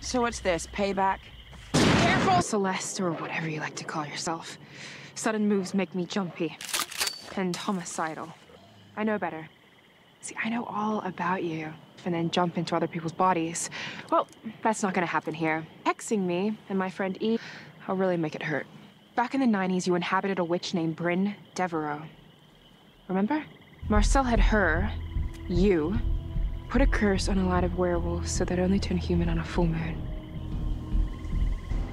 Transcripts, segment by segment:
So what's this, payback? Careful! Celeste, or whatever you like to call yourself. Sudden moves make me jumpy. And homicidal. I know better. See, I know all about you. And then jump into other people's bodies. Well, that's not gonna happen here. Hexing me and my friend E, I'll really make it hurt. Back in the 90s, you inhabited a witch named Bryn Devereaux. Remember? Marcel had her, you, put a curse on a lot of werewolves so they'd only turn human on a full moon.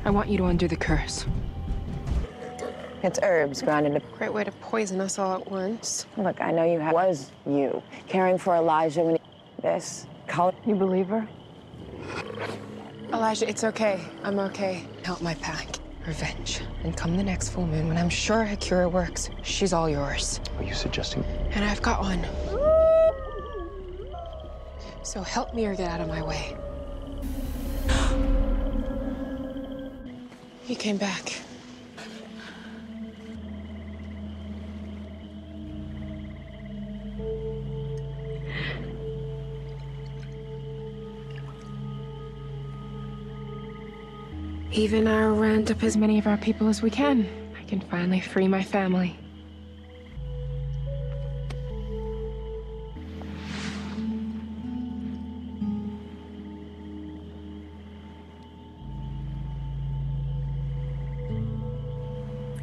I want you to undo the curse. It's herbs ground grounded. Great way to poison us all at once. Look, I know you have, was you caring for Elijah when he, this color. You believe her? Elijah, it's okay. I'm okay. Help my pack. Revenge. And come the next full moon, when I'm sure a cure works, she's all yours. Are you suggesting? And I've got one. So help me or get out of my way. he came back. Even our round up as many of our people as we can. I can finally free my family.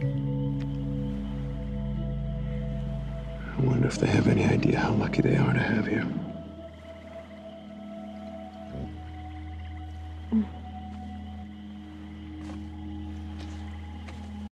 I wonder if they have any idea how lucky they are to have you. Mm.